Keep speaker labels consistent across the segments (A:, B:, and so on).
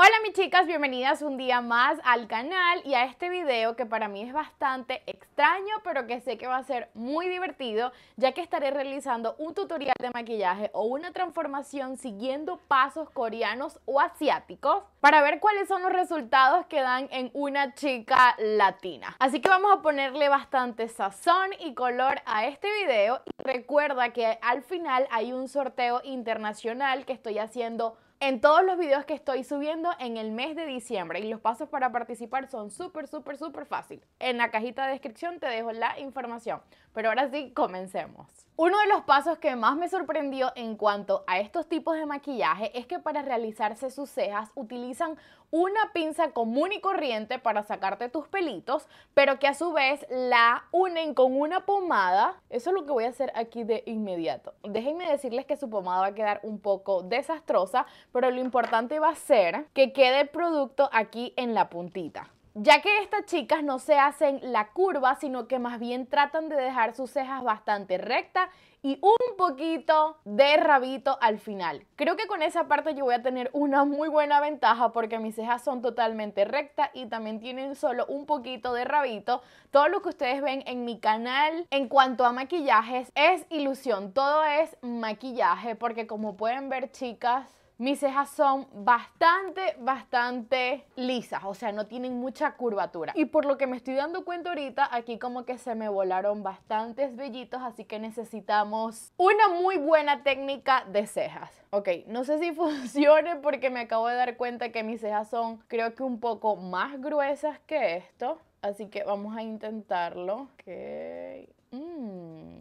A: Hola mis chicas, bienvenidas un día más al canal y a este video que para mí es bastante extraño pero que sé que va a ser muy divertido ya que estaré realizando un tutorial de maquillaje o una transformación siguiendo pasos coreanos o asiáticos para ver cuáles son los resultados que dan en una chica latina. Así que vamos a ponerle bastante sazón y color a este video y recuerda que al final hay un sorteo internacional que estoy haciendo en todos los videos que estoy subiendo en el mes de diciembre y los pasos para participar son súper, súper, súper fácil. En la cajita de descripción te dejo la información. Pero ahora sí, comencemos. Uno de los pasos que más me sorprendió en cuanto a estos tipos de maquillaje es que para realizarse sus cejas utilizan una pinza común y corriente para sacarte tus pelitos, pero que a su vez la unen con una pomada. Eso es lo que voy a hacer aquí de inmediato. Déjenme decirles que su pomada va a quedar un poco desastrosa, pero lo importante va a ser que quede el producto aquí en la puntita ya que estas chicas no se hacen la curva, sino que más bien tratan de dejar sus cejas bastante rectas y un poquito de rabito al final. Creo que con esa parte yo voy a tener una muy buena ventaja porque mis cejas son totalmente rectas y también tienen solo un poquito de rabito. Todo lo que ustedes ven en mi canal en cuanto a maquillajes es ilusión, todo es maquillaje porque como pueden ver chicas, mis cejas son bastante, bastante lisas, o sea, no tienen mucha curvatura. Y por lo que me estoy dando cuenta ahorita, aquí como que se me volaron bastantes vellitos, así que necesitamos una muy buena técnica de cejas. Ok, no sé si funcione porque me acabo de dar cuenta que mis cejas son creo que un poco más gruesas que esto. Así que vamos a intentarlo. Ok. Mm.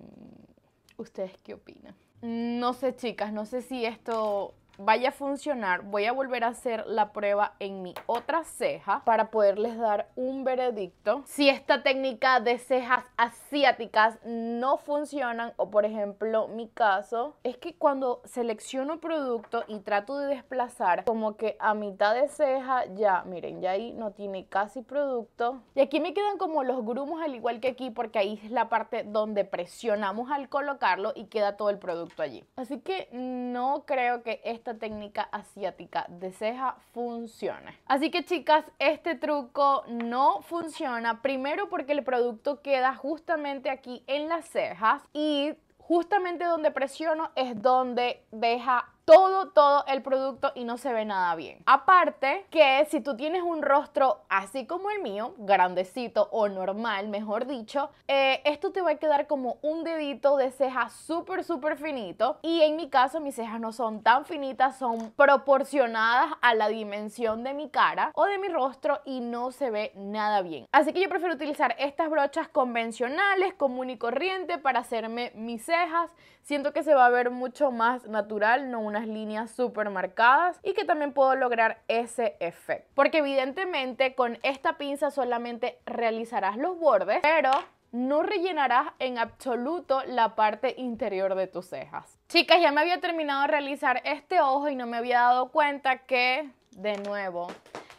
A: ¿Ustedes qué opinan? No sé, chicas, no sé si esto vaya a funcionar, voy a volver a hacer la prueba en mi otra ceja para poderles dar un veredicto. Si esta técnica de cejas asiáticas no funcionan o por ejemplo mi caso es que cuando selecciono producto y trato de desplazar como que a mitad de ceja ya, miren, ya ahí no tiene casi producto. Y aquí me quedan como los grumos al igual que aquí porque ahí es la parte donde presionamos al colocarlo y queda todo el producto allí. Así que no creo que técnica asiática de ceja funcione. Así que chicas, este truco no funciona. Primero porque el producto queda justamente aquí en las cejas y justamente donde presiono es donde deja todo, todo el producto y no se ve nada bien. Aparte que si tú tienes un rostro así como el mío, grandecito o normal, mejor dicho, eh, esto te va a quedar como un dedito de ceja súper, súper finito. Y en mi caso, mis cejas no son tan finitas, son proporcionadas a la dimensión de mi cara o de mi rostro y no se ve nada bien. Así que yo prefiero utilizar estas brochas convencionales, común y corriente para hacerme mis cejas. Siento que se va a ver mucho más natural, no una líneas súper marcadas y que también puedo lograr ese efecto. Porque evidentemente con esta pinza solamente realizarás los bordes, pero no rellenarás en absoluto la parte interior de tus cejas. Chicas, ya me había terminado de realizar este ojo y no me había dado cuenta que, de nuevo,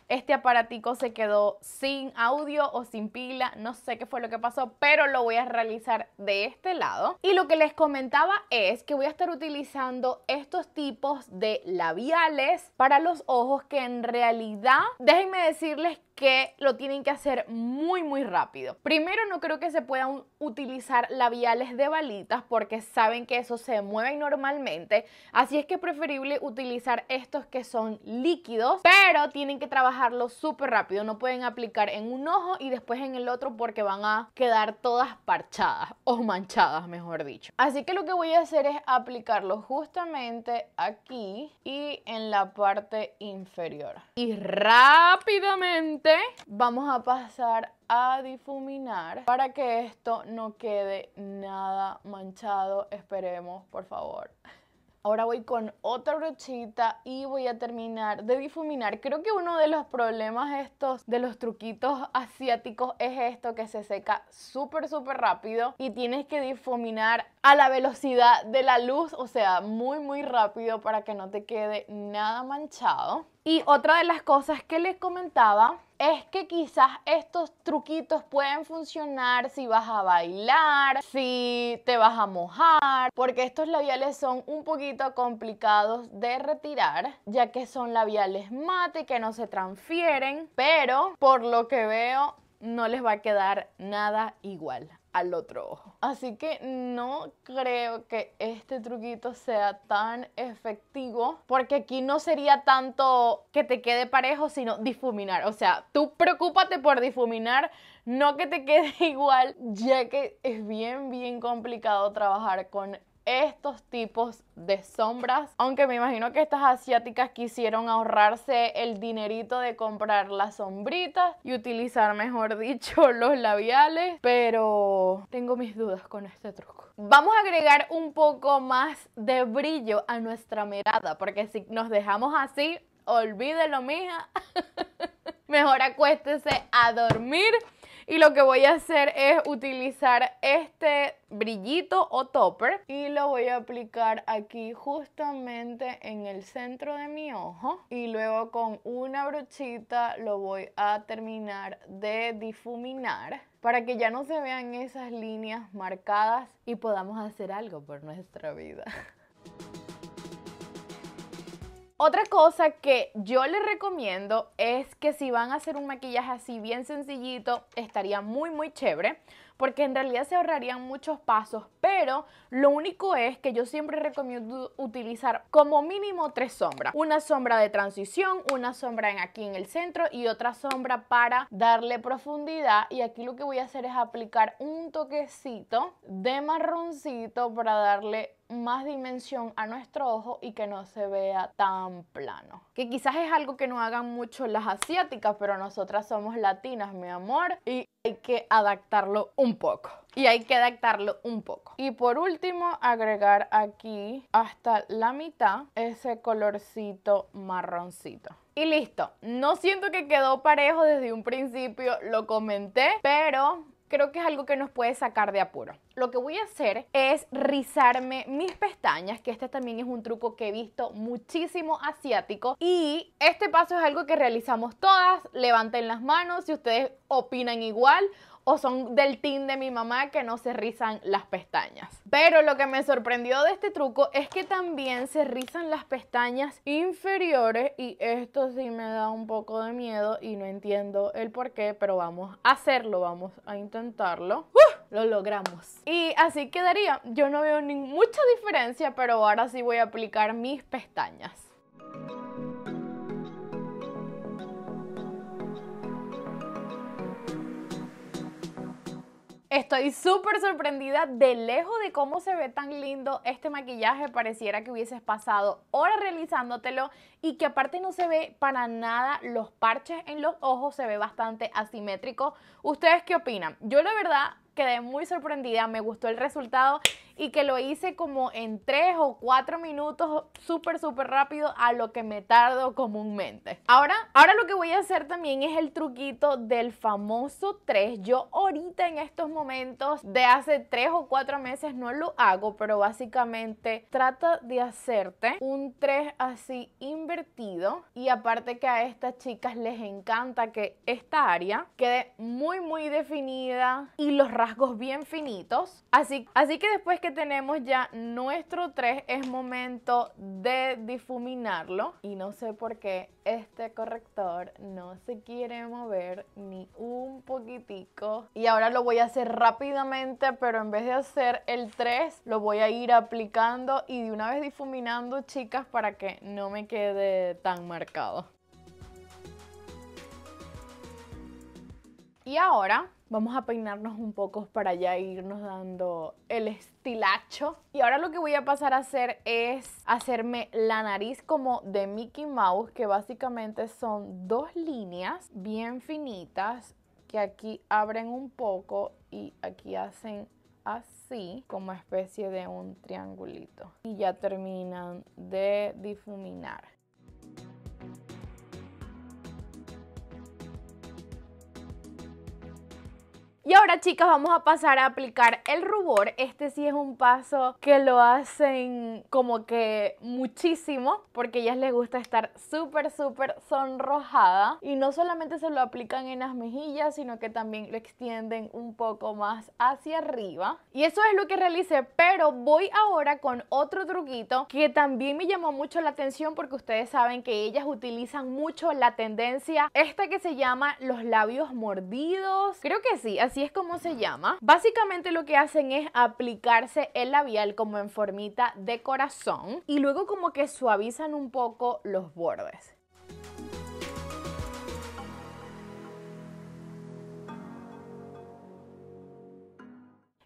A: este aparatico se quedó sin audio o sin pila, no sé qué fue lo que pasó, pero lo voy a realizar de este lado. Y lo que les comentaba es que voy a estar utilizando estos tipos de labiales para los ojos que en realidad, déjenme decirles que lo tienen que hacer muy muy rápido. Primero no creo que se puedan utilizar labiales de balitas porque saben que eso se mueve normalmente, así es que es preferible utilizar estos que son líquidos, pero tienen que trabajarlo súper rápido, no pueden aplicar en un ojo y después en el otro porque van a quedar todas parchadas o manchadas, mejor dicho. Así que lo que voy a hacer es aplicarlo justamente aquí y en la parte inferior. Y rápidamente vamos a pasar a difuminar para que esto no quede nada manchado. Esperemos, por favor. Ahora voy con otra brochita y voy a terminar de difuminar. Creo que uno de los problemas estos de los truquitos asiáticos es esto que se seca súper súper rápido y tienes que difuminar a la velocidad de la luz, o sea, muy muy rápido para que no te quede nada manchado. Y otra de las cosas que les comentaba es que quizás estos truquitos pueden funcionar si vas a bailar, si te vas a mojar, porque estos labiales son un poquito complicados de retirar, ya que son labiales mate que no se transfieren, pero por lo que veo no les va a quedar nada igual al otro ojo. Así que no creo que este truquito sea tan efectivo porque aquí no sería tanto que te quede parejo, sino difuminar. O sea, tú preocúpate por difuminar, no que te quede igual, ya que es bien, bien complicado trabajar con estos tipos de sombras. Aunque me imagino que estas asiáticas quisieron ahorrarse el dinerito de comprar las sombritas y utilizar, mejor dicho, los labiales. Pero tengo mis dudas con este truco. Vamos a agregar un poco más de brillo a nuestra mirada, porque si nos dejamos así, olvídelo, mija. Mejor acuéstese a dormir y lo que voy a hacer es utilizar este brillito o topper y lo voy a aplicar aquí justamente en el centro de mi ojo y luego con una brochita lo voy a terminar de difuminar para que ya no se vean esas líneas marcadas y podamos hacer algo por nuestra vida. Otra cosa que yo les recomiendo es que si van a hacer un maquillaje así bien sencillito, estaría muy muy chévere porque en realidad se ahorrarían muchos pasos, pero lo único es que yo siempre recomiendo utilizar como mínimo tres sombras. Una sombra de transición, una sombra en aquí en el centro y otra sombra para darle profundidad. Y aquí lo que voy a hacer es aplicar un toquecito de marroncito para darle más dimensión a nuestro ojo y que no se vea tan plano. Que quizás es algo que no hagan mucho las asiáticas, pero nosotras somos latinas, mi amor, y hay que adaptarlo un poco. Y hay que adaptarlo un poco. Y por último, agregar aquí hasta la mitad ese colorcito marroncito. Y listo. No siento que quedó parejo desde un principio, lo comenté, pero creo que es algo que nos puede sacar de apuro. Lo que voy a hacer es rizarme mis pestañas, que este también es un truco que he visto muchísimo asiático. Y este paso es algo que realizamos todas. Levanten las manos si ustedes opinan igual o son del team de mi mamá que no se rizan las pestañas. Pero lo que me sorprendió de este truco es que también se rizan las pestañas inferiores y esto sí me da un poco de miedo y no entiendo el por qué, pero vamos a hacerlo, vamos a intentarlo. Lo logramos. Y así quedaría. Yo no veo ni mucha diferencia, pero ahora sí voy a aplicar mis pestañas. Estoy súper sorprendida de lejos de cómo se ve tan lindo este maquillaje. Pareciera que hubieses pasado horas realizándotelo y que aparte no se ve para nada los parches en los ojos, se ve bastante asimétrico. ¿Ustedes qué opinan? Yo la verdad quedé muy sorprendida, me gustó el resultado y que lo hice como en 3 o 4 minutos súper súper rápido a lo que me tardo comúnmente. Ahora, ahora lo que voy a hacer también es el truquito del famoso 3. Yo ahorita en estos momentos de hace 3 o 4 meses no lo hago, pero básicamente trata de hacerte un 3 así invertido y aparte que a estas chicas les encanta que esta área quede muy muy definida y los rasgos bien finitos. Así, así que después que tenemos ya nuestro 3, es momento de difuminarlo. Y no sé por qué este corrector no se quiere mover ni un poquitico. Y ahora lo voy a hacer rápidamente, pero en vez de hacer el 3, lo voy a ir aplicando y de una vez difuminando, chicas, para que no me quede tan marcado. Y ahora Vamos a peinarnos un poco para ya irnos dando el estilacho. Y ahora lo que voy a pasar a hacer es hacerme la nariz como de Mickey Mouse, que básicamente son dos líneas bien finitas que aquí abren un poco y aquí hacen así como especie de un triangulito. Y ya terminan de difuminar. Y ahora chicas vamos a pasar a aplicar el rubor. Este sí es un paso que lo hacen como que muchísimo porque a ellas les gusta estar súper súper sonrojada. Y no solamente se lo aplican en las mejillas sino que también lo extienden un poco más hacia arriba. Y eso es lo que realicé pero voy ahora con otro truquito que también me llamó mucho la atención porque ustedes saben que ellas utilizan mucho la tendencia esta que se llama los labios mordidos. Creo que sí, así es como se llama. Básicamente lo que hacen es aplicarse el labial como en formita de corazón y luego como que suavizan un poco los bordes.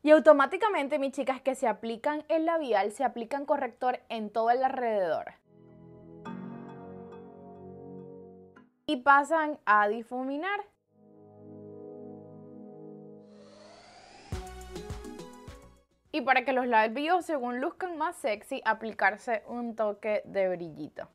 A: Y automáticamente, mis chicas, que se aplican el labial, se aplican corrector en todo el alrededor. Y pasan a difuminar. Y para que los labios según luzcan más sexy, aplicarse un toque de brillito.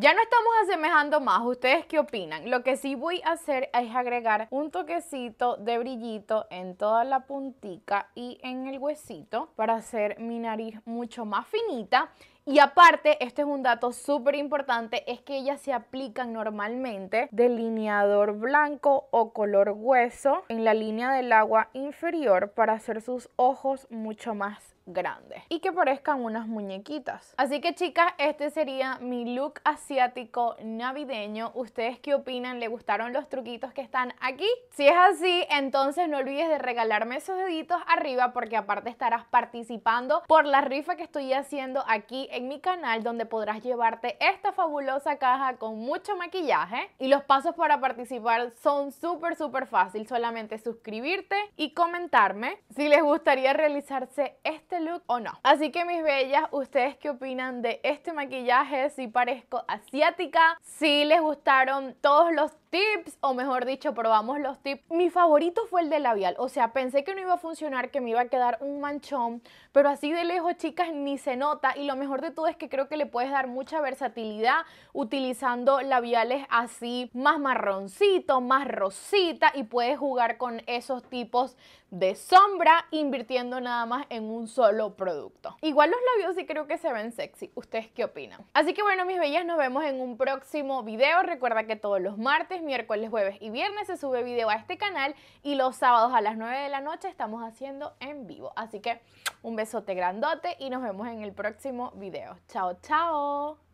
A: Ya no estamos asemejando más, ¿ustedes qué opinan? Lo que sí voy a hacer es agregar un toquecito de brillito en toda la puntica y en el huesito para hacer mi nariz mucho más finita y aparte, este es un dato súper importante, es que ellas se aplican normalmente delineador blanco o color hueso en la línea del agua inferior para hacer sus ojos mucho más grandes y que parezcan unas muñequitas. Así que chicas, este sería mi look asiático navideño. ¿Ustedes qué opinan? ¿Le gustaron los truquitos que están aquí? Si es así, entonces no olvides de regalarme esos deditos arriba porque aparte estarás participando por la rifa que estoy haciendo aquí en mi canal donde podrás llevarte esta fabulosa caja con mucho maquillaje y los pasos para participar son súper súper fácil, solamente suscribirte y comentarme si les gustaría realizarse este look o no. Así que mis bellas, ¿ustedes qué opinan de este maquillaje? Si parezco asiática, si les gustaron todos los tips, o mejor dicho, probamos los tips. Mi favorito fue el de labial, o sea, pensé que no iba a funcionar, que me iba a quedar un manchón, pero así de lejos, chicas, ni se nota. Y lo mejor de todo es que creo que le puedes dar mucha versatilidad utilizando labiales así más marroncito, más rosita, y puedes jugar con esos tipos de sombra invirtiendo nada más en un solo producto. Igual los labios sí creo que se ven sexy. ¿Ustedes qué opinan? Así que bueno, mis bellas, nos vemos en un próximo video. Recuerda que todos los martes, miércoles, jueves y viernes se sube video a este canal y los sábados a las 9 de la noche estamos haciendo en vivo. Así que un besote grandote y nos vemos en el próximo video. Chao, chao.